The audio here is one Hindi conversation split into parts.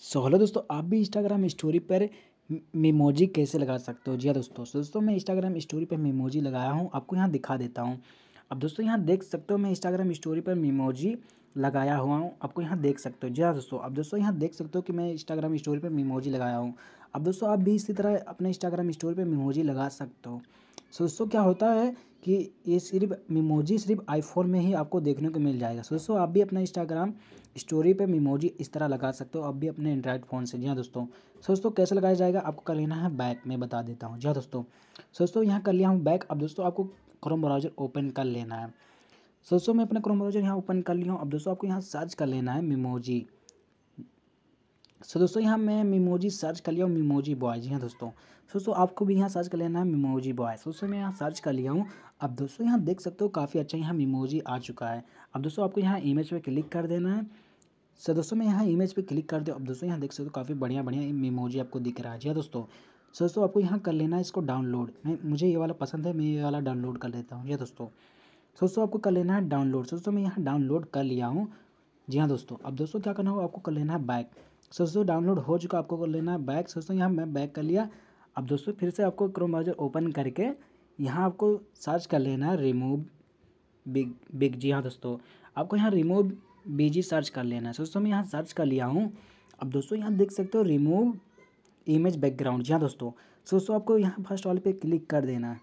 सो हेलो दोस्तों, आप भी इंस्टाग्राम स्टोरी पर मेमोजी कैसे लगा सकते हो? जी हाँ दोस्तों दोस्तों, मैं इंस्टाग्राम स्टोरी पर मेमोजी लगाया हूँ, आपको यहाँ दिखा देता हूँ। अब दोस्तों, यहाँ देख सकते हो, मैं इंस्टाग्राम स्टोरी पर मेमोजी लगाया हुआ हूँ, आपको यहाँ देख सकते हो। जी हाँ दोस्तों, अब दोस्तों, यहाँ देख सकते हो कि मैं इंस्टाग्राम स्टोरी पर मेमोजी लगाया हूँ। अब दोस्तों, आप भी इसी तरह अपने इंस्टाग्राम स्टोरी पर मेमोजी लगा सकते हो। सो दोस्तों, क्या होता है कि ये सिर्फ़ मेमोजी सिर्फ़ आईफोन में ही आपको देखने को मिल जाएगा। सो दोस्तों, आप भी अपना इंस्टाग्राम स्टोरी पे मेमोजी इस तरह लगा सकते हो। आप भी अपने एंड्रॉयड फ़ोन से। जी हाँ दोस्तों। सो दोस्तों, कैसे लगाया जाएगा? आपको कर लेना है बैक मैं बता देता हूँ। जी हाँ दोस्तों। सो दोस्तों, यहाँ कर लिया हूँ बैक अब दोस्तों, आपको क्रोम ब्राउज़र ओपन कर लेना है। सो दोस्तों, मैं अपना क्रोम ब्राउज़र यहाँ ओपन कर लिया हूँ। अब दोस्तों, आपको यहाँ सर्च कर लेना है मेमोजी सो so, दोस्तों यहाँ मैं मीमोजी सर्च कर लिया हूँ मीमोजी बॉय जी हाँ दोस्तों। दोस्तों आपको भी यहाँ सर्च कर लेना है मीमोजी बॉय सो दोस्तों मैं यहाँ सर्च कर लिया हूँ। अब दोस्तों यहाँ देख सकते हो काफ़ी अच्छा यहाँ मीमोजी आ चुका है। अब दोस्तों आपको यहाँ इमेज पे क्लिक कर देना है। सो दोस्तों मैं यहाँ इमेज पे क्लिक कर दिया अब दोस्तों यहाँ देख सकते हो काफ़ी बढ़िया बढ़िया मीमोजी आपको दिख रहा है। जी हाँ दोस्तों। सो दोस्तों आपको यहाँ कर लेना है इसको डाउनलोड मैं मुझे ये वाला पसंद है मैं ये वाला डाउनलोड कर लेता हूँ। जी हाँ दोस्तों। सो दोस्तों आपको कर लेना है डाउनलोड सो दोस्तों मैं यहाँ डाउनलोड कर लिया हूँ। जी हाँ दोस्तों। अब दोस्तों क्या करना होगा? आपको कर लेना है बैक सो दोस्तों डाउनलोड हो चुका आपको लेना है बैक दोस्तों, यहाँ मैं बैक कर लिया। अब दोस्तों, फिर से आपको क्रोम ब्राउज़र ओपन करके यहाँ आपको सर्च कर लेना है रिमूव बिग बिग जी हाँ दोस्तों, आपको यहाँ रिमूव बीजी सर्च कर लेना है। दोस्तों, मैं यहाँ सर्च कर लिया हूँ। अब दोस्तों, यहाँ देख सकते हो रिमूव इमेज बैकग्राउंड जी हाँ दोस्तों। दोस्तों, आपको यहाँ फ़र्स्ट वाले पे क्लिक कर देना है।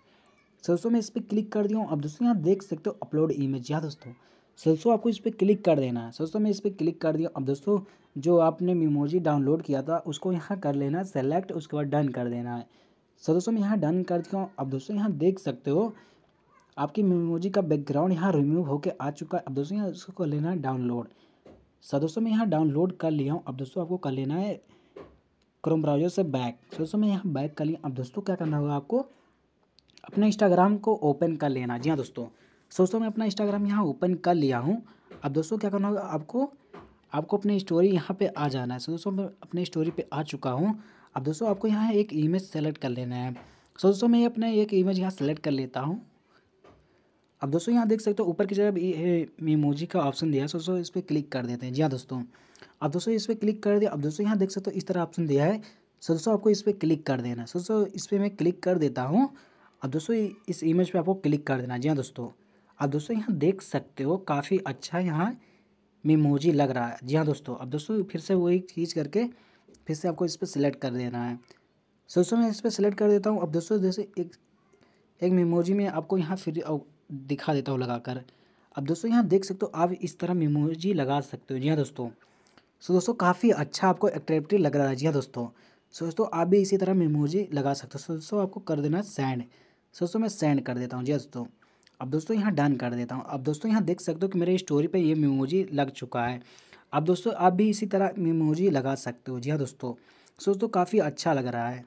दोस्तों, मैं इस पर क्लिक कर दिया हूँ। अब दोस्तों, यहाँ देख सकते हो अपलोड इमेज जी हाँ दोस्तों। दोस्तों आपको इस पर क्लिक कर देना है। दोस्तों मैं इस पर क्लिक कर दिया। अब दोस्तों, जो आपने मेमोजी डाउनलोड किया था, उसको यहाँ कर लेना है। सेलेक्ट उसके बाद डन कर देना है। सो दोस्तों मैं यहाँ डन कर दिया हूँ। अब दोस्तों, यहाँ देख सकते हो, आपकी मेमोजी का बैकग्राउंड यहाँ रिमूव होकर आ चुका है। अब दोस्तों, यहाँ उसको कर लेना है डाउनलोड सो दोस्तों मैं यहाँ डाउनलोड कर लिया हूँ। अब दोस्तों, आपको कर लेना है क्रोम ब्राउज़र से बैक दोस्तों मैं यहाँ बैक कर लिया। अब दोस्तों, क्या करना होगा आपको? अपने इंस्टाग्राम को ओपन कर लेना। जी हाँ दोस्तों। दोस्तों मैं अपना इंस्टाग्राम यहाँ ओपन कर लिया हूँ। अब दोस्तों क्या करना होगा? आपको आपको अपनी स्टोरी यहाँ पे आ जाना है। सो दोस्तों मैं अपने स्टोरी पे आ चुका हूँ। अब दोस्तों आपको यहाँ एक इमेज सेलेक्ट कर लेना है। सो दोस्तों मैं अपना एक इमेज यहाँ सेलेक्ट कर लेता हूँ। अब दोस्तों यहाँ देख सकते हो, ऊपर की जगह मीमोजी का ऑप्शन दिया है। सो दोस्तों इस पर क्लिक कर देते हैं। जी हाँ दोस्तों। अब दोस्तों इस पर क्लिक कर दिया। अब दोस्तों यहाँ देख सकते हो इस तरह ऑप्शन दिया है। सो दोस्तों आपको इस पर क्लिक कर देना है। सो दोस्तों इस पर मैं क्लिक कर देता हूँ। अब दोस्तों इस इमेज पर आपको क्लिक कर देना जी हाँ दोस्तों। अब दोस्तों यहाँ देख सकते हो, काफ़ी अच्छा यहाँ मीमोजी लग रहा है। जी हाँ दोस्तों, अब दोस्तों फिर से वही चीज़ करके फिर से आपको इस पर सिलेक्ट कर देना है। सो दोस्तों मैं इस पर सिलेक्ट कर देता हूँ। अब दोस्तों जैसे एक एक मेमोजी में आपको यहाँ फिर दिखा देता हूँ लगा कर अब दोस्तों यहाँ देख सकते हो, आप इस तरह मेमोजी लगा सकते हो। जी हाँ दोस्तों। सो दोस्तों काफ़ी अच्छा आपको एट्रेक्टिव लग रहा है। जी हाँ दोस्तों। सो दोस्तों आप भी इसी तरह मेमोजी लगा सकते हो। सो दोस्तों आपको कर देना सेंड सो दोस्तों मैं सेंड कर देता हूँ। जी हाँ दोस्तों। अब दोस्तों यहाँ डन कर देता हूँ। अब दोस्तों यहाँ देख सकते हो कि मेरे स्टोरी पे ये मेमोजी लग चुका है। अब दोस्तों आप भी इसी तरह मेमोजी लगा सकते हो। जी हाँ दोस्तों। सो तो काफ़ी अच्छा लग रहा है।